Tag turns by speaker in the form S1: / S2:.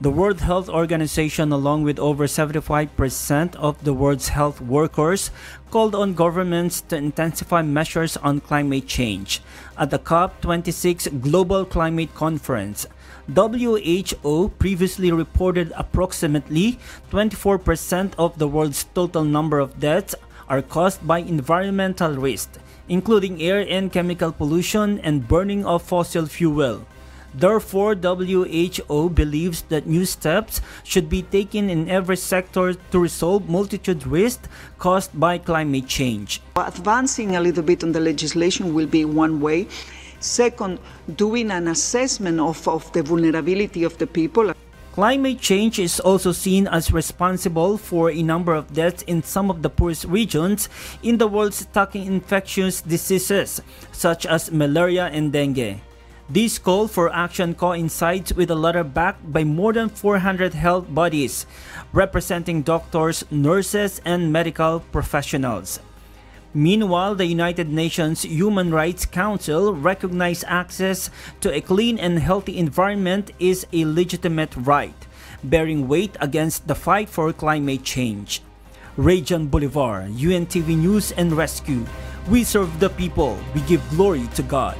S1: The World Health Organization, along with over 75% of the world's health workers, called on governments to intensify measures on climate change. At the COP26 Global Climate Conference, WHO previously reported approximately 24% of the world's total number of deaths are caused by environmental risks, including air and chemical pollution and burning of fossil fuel. Therefore, WHO believes that new steps should be taken in every sector to resolve multitude risks caused by climate change.
S2: Advancing a little bit on the legislation will be one way. Second, doing an assessment of, of the vulnerability of the people.
S1: Climate change is also seen as responsible for a number of deaths in some of the poorest regions in the world attacking infectious diseases such as malaria and dengue. This call for action coincides with a letter backed by more than 400 health bodies representing doctors, nurses, and medical professionals. Meanwhile, the United Nations Human Rights Council recognized access to a clean and healthy environment is a legitimate right, bearing weight against the fight for climate change. Rajan Bolivar, UNTV News and Rescue. We serve the people, we give glory to God.